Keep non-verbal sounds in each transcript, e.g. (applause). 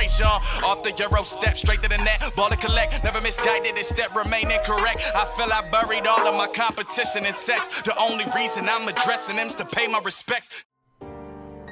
race, y'all. Off the Euro step, straight to the net, ball to collect. Never misguided, this step remain incorrect. I feel I buried all of my competition in sets. The only reason I'm addressing them's to pay my respects.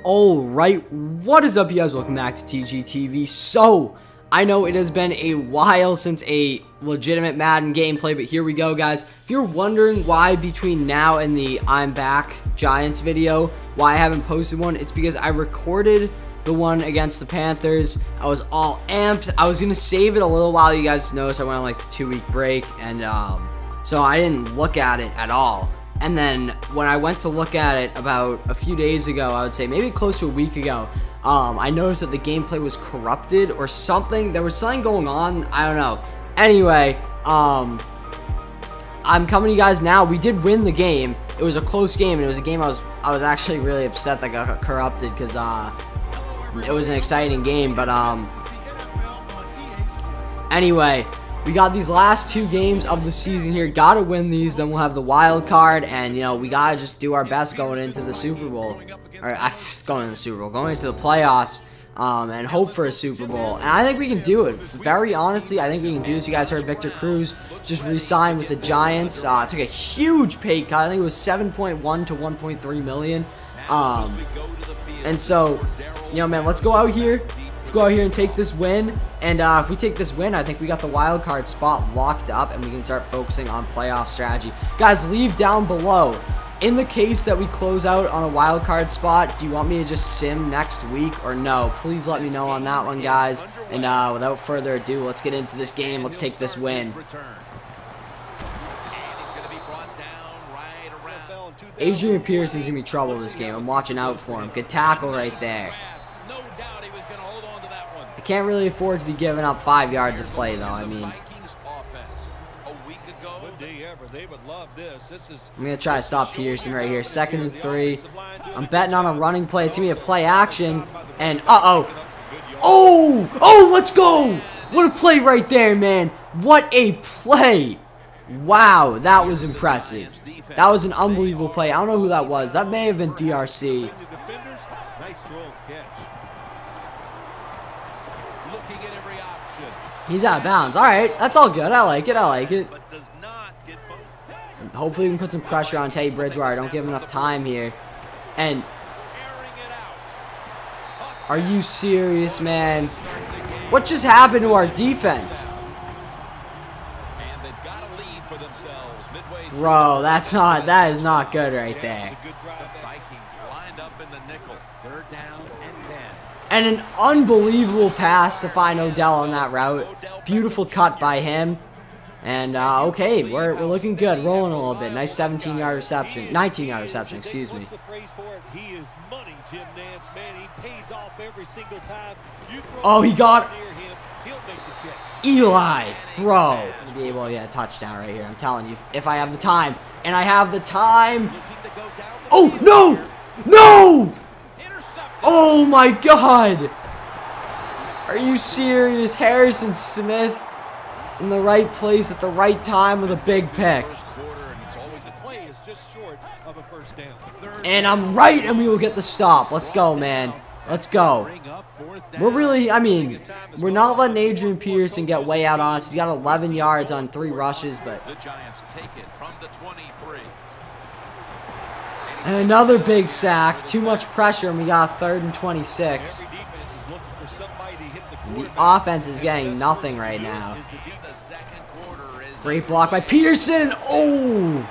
Alright, what is up you guys? Welcome back to TGTV. So, I know it has been a while since a legitimate Madden gameplay, but here we go, guys. If you're wondering why between now and the I'm Back Giants video, why I haven't posted one, it's because I recorded the one against the Panthers. I was all amped. I was going to save it a little while. You guys noticed I went on like the two-week break, and um, so I didn't look at it at all. And then when I went to look at it about a few days ago, I would say maybe close to a week ago, um, I noticed that the gameplay was corrupted or something. There was something going on. I don't know. Anyway, um, I'm coming to you guys now. We did win the game. It was a close game, and it was a game I was I was actually really upset that got corrupted because uh, it was an exciting game. But um, anyway, we got these last two games of the season here. Gotta win these, then we'll have the wild card, and you know we gotta just do our best going into the Super Bowl, or uh, (sighs) going into the Super Bowl, going into the playoffs, um, and hope for a Super Bowl. And I think we can do it. Very honestly, I think we can do this. You guys heard Victor Cruz just re-signed with the Giants. Uh, took a huge pay cut. I think it was 7.1 to 1.3 million. Um, and so, you know, man, let's go out here. Let's go out here and take this win. And uh, if we take this win, I think we got the wild card spot locked up and we can start focusing on playoff strategy. Guys, leave down below. In the case that we close out on a wild card spot, do you want me to just sim next week or no? Please let me know on that one, guys. And uh, without further ado, let's get into this game. Let's take this win. Adrian Peterson's going to be trouble this game. I'm watching out for him. Good tackle right there. Can't really afford to be giving up five yards of play, though. I mean, I'm going to try to stop Peterson right here. Second and three. I'm betting on a running play. It's going to be a play action. And, uh-oh. Oh! Oh, let's go! What a play right there, man. What a play. Wow, that was impressive. That was an unbelievable play. I don't know who that was. That may have been DRC. He's out of bounds. All right, that's all good. I like it. I like it. Hopefully we can put some pressure on Teddy Bridgewater. Don't give him enough time here. And are you serious, man? What just happened to our defense? Bro, that's not, that is not good right there. And an unbelievable pass to find Odell on that route. Beautiful cut by him. And, uh, okay, we're, we're looking good. Rolling a little bit. Nice 17-yard reception. 19-yard reception, excuse me. Oh, he got... Eli, bro. Be able to get a touchdown right here. I'm telling you, if I have the time. And I have the time. Oh, no! No! Oh my god! Are you serious? Harrison Smith in the right place at the right time with a big pick. And I'm right and we will get the stop. Let's go, man. Let's go. We're really, I mean, we're not letting Adrian Peterson get way out on us. He's got 11 yards on three rushes, but... And another big sack. Too much pressure, and we got third and 26. The offense is getting nothing right now. Great block by Peterson. Oh!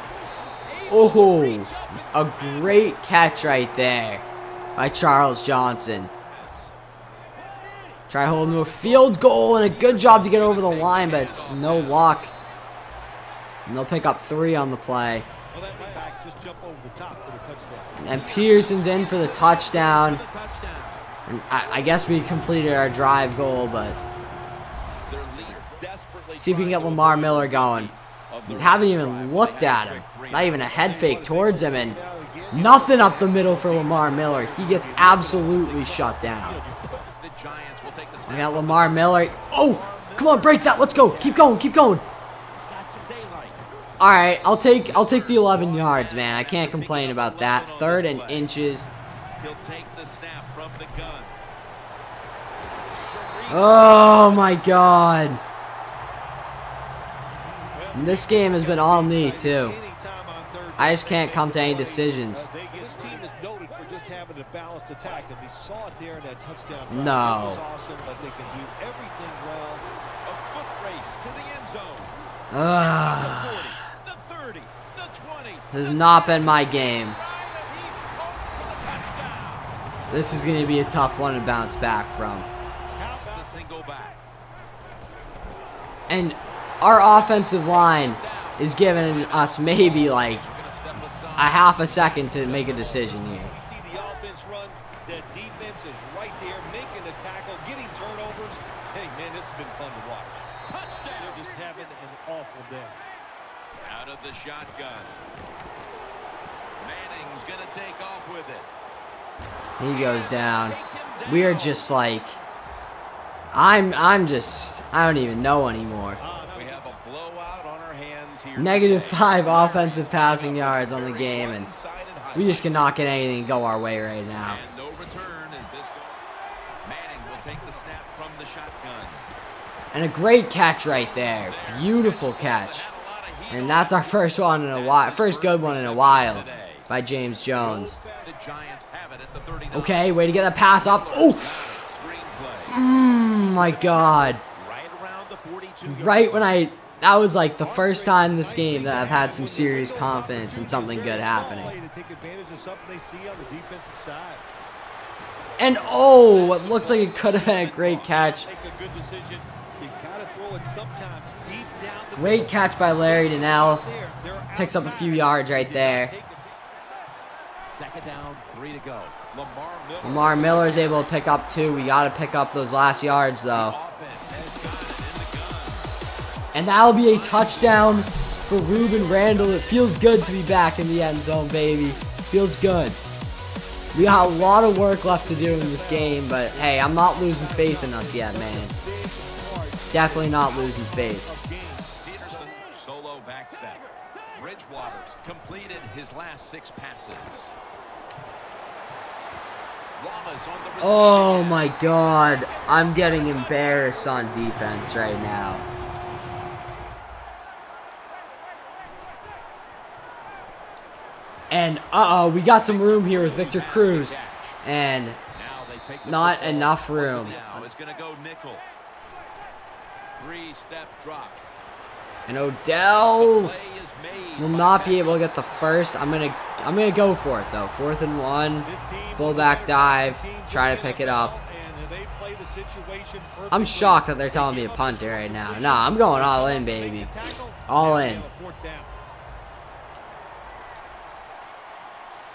Oh! A great catch right there by Charles Johnson. Try holding to a field goal and a good job to get over the line, but it's no luck. And they'll pick up three on the play. And Peterson's in for the touchdown. And I, I guess we completed our drive goal, but see if we can get Lamar Miller going. Haven't even looked at him. Not even a head fake towards him, and nothing up the middle for Lamar Miller. He gets absolutely shut down. We got Lamar Miller. Oh, come on, break that. Let's go. Keep going. Keep going. All right, I'll take I'll take the 11 yards, man. I can't complain about that. Third and inches. He'll take the snap from the gun. Oh my god. This game has been all me too. I just can't come to any decisions. This team is noted for just having a balanced attack, and we saw it there in that touchdown. drive. No. It This has not been my game. This is going to be a tough one to bounce back from. And our offensive line is giving us maybe like a half a second to make a decision here. That defense is right there, making the tackle, getting turnovers. Hey, man, this has been fun to watch. Touchdown. They're just having an awful day. Out of the shotgun. Manning's gonna take off with it. He goes down. Him We are just like I'm I'm just I don't even know anymore. Ah, We have a blowout on our hands here. Five offensive passing yards on the game and we just cannot get anything go our way right now. And no return as this. Manning will take the snap from the shotgun. And a great catch right there. Beautiful catch. Had a lot of heat And that's our first one in a while. First good one in a while by James Jones. The Giants have it at the 39. Okay, way to get that pass off. Oh, mm, my God. Right around the 42 yard Right when I, that was like the first time this game that I've had some serious confidence in something good happening. Play to take advantage of something they see on the defensive side. And oh, it looked like it could have been a great catch. Great field. catch by Larry Donnell. There, Picks up a few yards right there. gotta take it. Second down, three to go. Lamar Miller. Lamar Miller is able to pick up two. We got to pick up those last yards though. Offense has got it in the gun. And that'll be a touchdown for Rueben Randle. It feels good to be back in the end zone, baby. Feels good. We got a lot of work left to do in this game, but hey, I'm not losing faith in us yet, man. Definitely not losing faith. Peterson, solo back set. Bridgewater's completed his last six passes. Oh my god. I'm getting embarrassed on defense right now. And uh-oh, we got some room here with Victor Cruz. And Not enough room. It's going to go nickel. Three-step drop. and Odell Play is made will not be able to get the first. I'm gonna I'm gonna go for it though. Fourth and one. Fullback dive. Try to pick it up. ball, and they play the situation I'm shocked that they're telling me to punt it right now. Nah, I'm going all in, baby. All in. have a fourth down.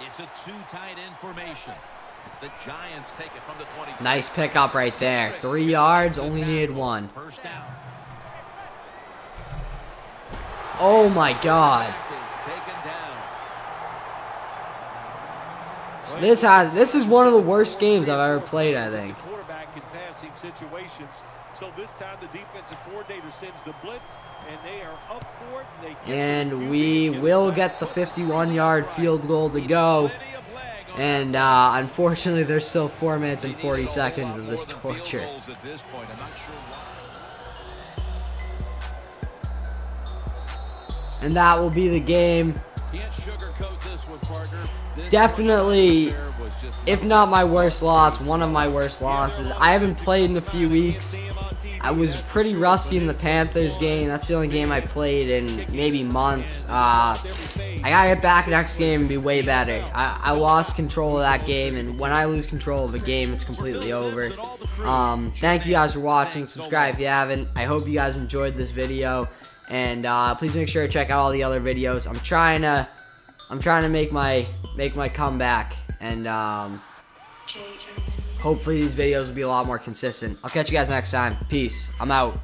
It's a two tight end formation. The Giants take it from the 20. Nice pickup right there. Three yards, only needed one. First down. Oh my god. Is. This has this is one of the worst games I've ever played, I think. The quarterback in passing situations. So this time the defensive coordinator sends the blitz, and they are up for it. And, they get to the And QB we and get a will get the 51 yard field goal to go. And uh, unfortunately, there's still 4 minutes and 40 seconds of this torture. And that will be the game. Definitely, if not my worst loss, one of my worst losses. I haven't played in a few weeks. I was pretty rusty in the Panthers game. That's the only game I played in maybe months. Uh, I gotta get back next game and be way better. I, I lost control of that game, and when I lose control of a game, it's completely over. Um, thank you guys for watching. Subscribe if you haven't. I hope you guys enjoyed this video, and uh, please make sure to check out all the other videos. I'm trying to, I'm trying to make my make my comeback, and um, hopefully these videos will be a lot more consistent. I'll catch you guys next time. Peace. I'm out.